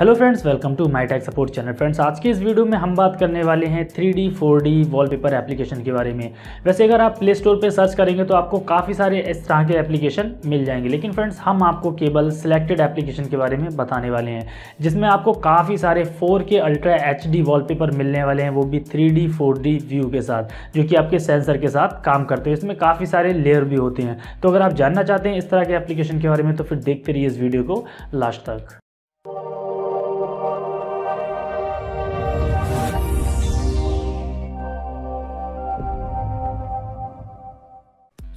Hello friends welcome to my tech support channel friends आज के इस वीडियो में हम बात करने वाले हैं 3D 4D वॉलपेपर एप्लीकेशन के बारे में। वैसे अगर आप प्ले स्टोर पर सर्च करेंगे तो आपको काफ़ी सारे इस तरह के एप्लीकेशन मिल जाएँगे। लेकिन फ्रेंड्स हम आपको केवल सिलेक्टेड एप्लीकेशन के बारे में बताने वाले हैं, जिसमें आपको काफ़ी सारे फोर अल्ट्रा एच डी मिलने वाले हैं, वो भी थ्री डी व्यू के साथ, जो कि आपके सेंसर के साथ काम करते हैं। इसमें काफ़ी सारे लेयर भी होते हैं। तो अगर आप जानना चाहते हैं इस तरह के एप्लीकेशन के बारे में तो फिर देखते रहिए इस वीडियो को लास्ट तक।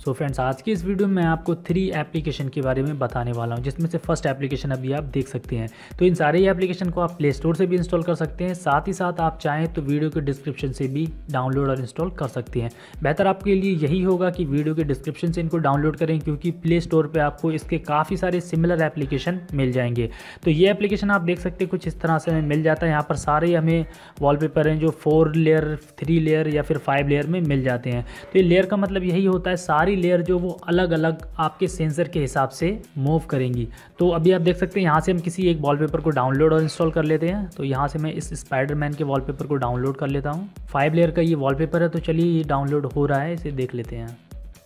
सो so फ्रेंड्स आज की इस वीडियो में मैं आपको थ्री एप्लीकेशन के बारे में बताने वाला हूँ, जिसमें से फ़र्स्ट एप्लीकेशन अभी आप देख सकते हैं। तो इन सारे एप्लीकेशन को आप प्ले स्टोर से भी इंस्टॉल कर सकते हैं, साथ ही साथ आप चाहें तो वीडियो के डिस्क्रिप्शन से भी डाउनलोड और इंस्टॉल कर सकते हैं। बेहतर आपके लिए यही होगा कि वीडियो के डिस्क्रिप्शन से इनको डाउनलोड करें, क्योंकि प्ले स्टोर पर आपको इसके काफ़ी सारे सिमिलर एप्लीकेशन मिल जाएँगे। तो ये एप्लीकेशन आप देख सकते हैं, कुछ इस तरह से हमें मिल जाता है। यहाँ पर सारे हमें वॉलपेपर हैं, जो फोर लेयर थ्री लेयर या फिर फाइव लेयर में मिल जाते हैं। तो ये लेयर का मतलब यही होता है, सारी सारी लेयर जो वो अलग अलग आपके सेंसर के हिसाब से मूव करेंगी। तो अभी आप देख सकते हैं, यहाँ से हम किसी एक वॉलपेपर को डाउनलोड और इंस्टॉल कर लेते हैं। तो यहाँ से मैं इस स्पाइडरमैन के वॉलपेपर को डाउनलोड कर लेता हूँ। फाइव लेयर का ये वॉलपेपर है तो चलिए ये डाउनलोड हो रहा है, इसे देख लेते हैं।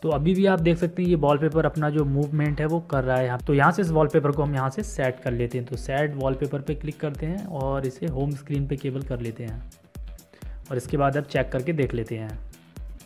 तो अभी भी आप देख सकते हैं, ये वॉलपेपर अपना जो मूवमेंट है, वो कर रहा है यहाँ। तो यहाँ से इस वॉलपेपर को हम यहाँ से सेट कर लेते हैं। तो सेट वॉलपेपर पे क्लिक करते हैं और इसे होम स्क्रीन पे केबल कर लेते हैं। और इसके बाद अब चेक करके देख लेते हैं।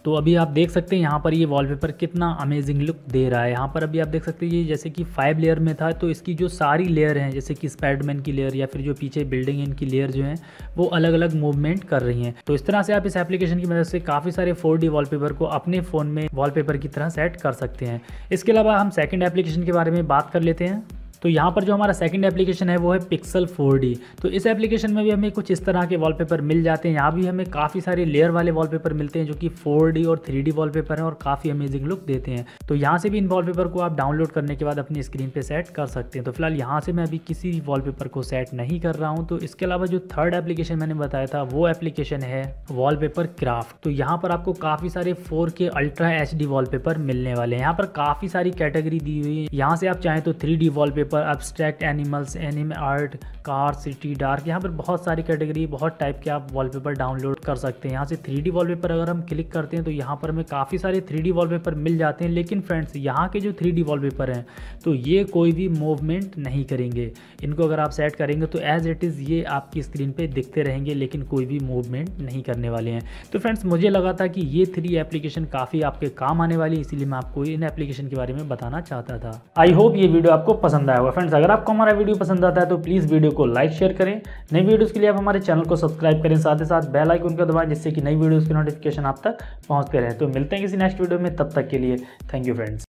तो अभी आप देख सकते हैं यहाँ पर ये वॉलपेपर कितना अमेजिंग लुक दे रहा है। यहाँ पर अभी आप देख सकते हैं ये जैसे कि फाइव लेयर में था तो इसकी जो सारी लेयर हैं, जैसे कि स्पाइडरमैन की लेयर या फिर जो पीछे बिल्डिंग है, इनकी लेयर जो है, वो अलग अलग मूवमेंट कर रही हैं। तो इस तरह से आप इस एप्लीकेशन की मदद से काफ़ी सारे फोर वॉलपेपर को अपने फ़ोन में वॉलपेपर की तरह सेट कर सकते हैं। इसके अलावा हम सेकेंड एप्लीकेशन के बारे में बात कर लेते हैं। तो यहाँ पर जो हमारा सेकंड एप्लीकेशन है, वो है पिक्सल 4D तो इस एप्लीकेशन में भी हमें कुछ इस तरह के वॉलपेपर मिल जाते हैं। यहाँ भी हमें काफ़ी सारे लेयर वाले वॉलपेपर मिलते हैं, जो कि 4D और 3D वॉलपेपर हैं और काफ़ी अमेजिंग लुक देते हैं। तो यहाँ से भी इन वॉलपेपर को आप डाउनलोड करने के बाद अपनी स्क्रीन पर सेट कर सकते हैं। तो फ़िलहाल यहाँ से मैं अभी किसी भी वॉलपेपर को सेट नहीं कर रहा हूँ। तो इसके अलावा जो थर्ड एप्लीकेशन मैंने बताया था, वो एप्लीकेशन है वॉलपेपर क्राफ्ट तो यहाँ पर आपको काफ़ी सारे फोर अल्ट्रा एच डी मिलने वाले हैं। यहाँ पर काफ़ी सारी कैटेगरी दी हुई है। यहाँ से आप चाहें तो three D abstract animals anime art car city dark यहाँ पर बहुत सारी कैटेगरी बहुत टाइप के आप वॉलपेपर डाउनलोड कर सकते हैं। यहाँ से थ्री डी वॉलपेपर अगर हम क्लिक करते हैं तो यहाँ पर हमें काफ़ी सारे थ्री डी वॉलपेपर मिल जाते हैं। लेकिन फ्रेंड्स यहाँ के जो थ्री डी वॉलपेपर हैं तो ये कोई भी मूवमेंट नहीं करेंगे। इनको अगर आप सेट करेंगे तो एज इट इज़ ये आपकी स्क्रीन पर दिखते रहेंगे, लेकिन कोई भी मूवमेंट नहीं करने वाले हैं। तो फ्रेंड्स मुझे लगा था कि ये थ्री एप्लीकेशन काफ़ी आपके काम आने वाली इसीलिए मैं आपको इन एप्लीकेशन के बारे में बताना चाहता था। आई होप ये वीडियो आपको पसंद आया होगा फ्रेंड्स अगर आपको हमारा वीडियो पसंद आता है तो प्लीज़ वीडियो को लाइक शेयर करें। नई वीडियोज़ के लिए आप हमारे चैनल को सब्सक्राइब करें। साथ ही साथ बेल आइकन को दबाएँ, जिससे कि नई वीडियोज़ की नोटिफिकेशन आप तक पहुँचते रहे। तो मिलते हैं किसी नेक्स्ट वीडियो में। तब तक के लिए थैंक यू फ्रेंड्स